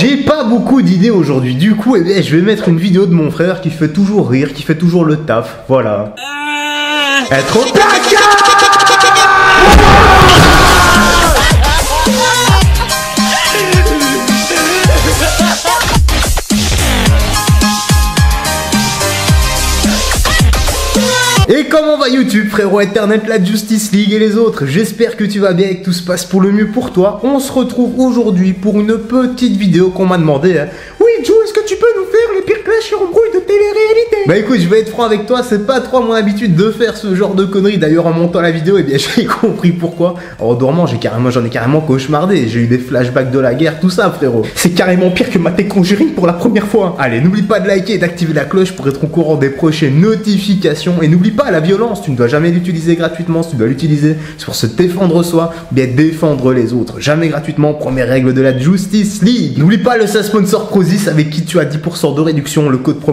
J'ai pas beaucoup d'idées aujourd'hui, du coup, eh bien, je vais mettre une vidéo de mon frère qui fait toujours rire, qui fait toujours le taf, voilà. Être au Et comment va YouTube, frérot Internet, la Justice League et les autres? J'espère que tu vas bien et que tout se passe pour le mieux pour toi. On se retrouve aujourd'hui pour une petite vidéo qu'on m'a demandé. Hein. Bah écoute, je vais être franc avec toi, c'est pas trop mon habitude de faire ce genre de conneries. D'ailleurs, en montant la vidéo, eh bien j'ai compris pourquoi. En dormant, j'ai carrément, j'en ai carrément cauchemardé. J'ai eu des flashbacks de la guerre, tout ça, frérot. C'est carrément pire que mater Conjuring pour la première fois. Allez, n'oublie pas de liker et d'activer la cloche pour être au courant des prochaines notifications. Et n'oublie pas la violence, tu ne dois jamais l'utiliser gratuitement, tu dois l'utiliser pour se défendre soi, bien défendre les autres. Jamais gratuitement, première règle de la Justice League. N'oublie pas le sponsor Prozis avec qui tu as 10% de réduction, le code promo